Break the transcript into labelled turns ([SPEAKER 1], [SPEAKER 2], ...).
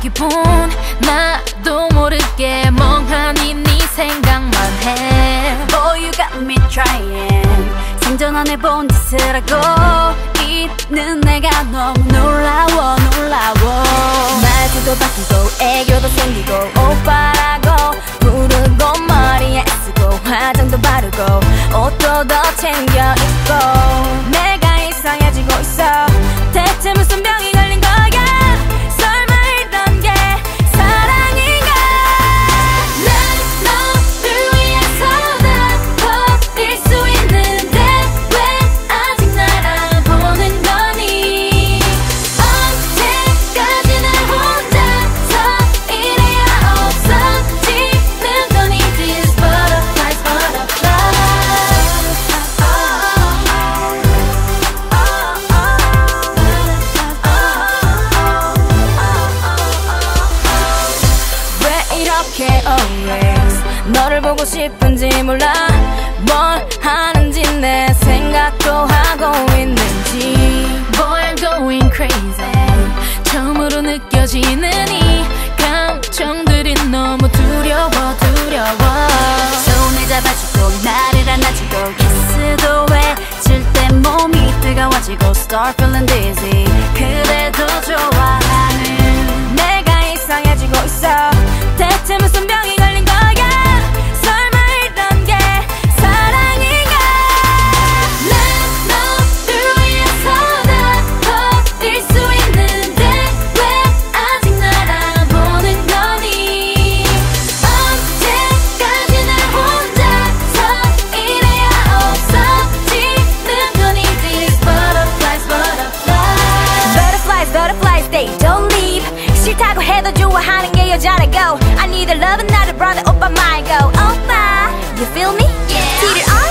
[SPEAKER 1] 기분. 나도 모르게 멍하니 네 생각만 해.
[SPEAKER 2] Boy you got me trying. 생전 안 해본 짓을 하고 있는 내가 너무 놀라워 놀라워. 말투도 바뀌고 애교도 생기고 오빠라고 부르고 머리에 쓰고 화장도 바르고 옷도 더 챙겨 입고 왜 이렇게 always 너를 보고 싶은지 몰라. 뭘 하는지 내 생각도 하고 있는지.
[SPEAKER 1] Boy I'm going crazy. 처음으로 느껴지는 이 감정들이 너무 두려워 두려워.
[SPEAKER 2] 손을 잡아주고 나를 안아주고 키스도 해질 때 몸이 뜨거워지고 Start feeling dizzy. 그래도 해도 좋아하는 게 여자라고 I need a lover not a brother 오빠 말고 오빠 You feel me? Yeah. 티를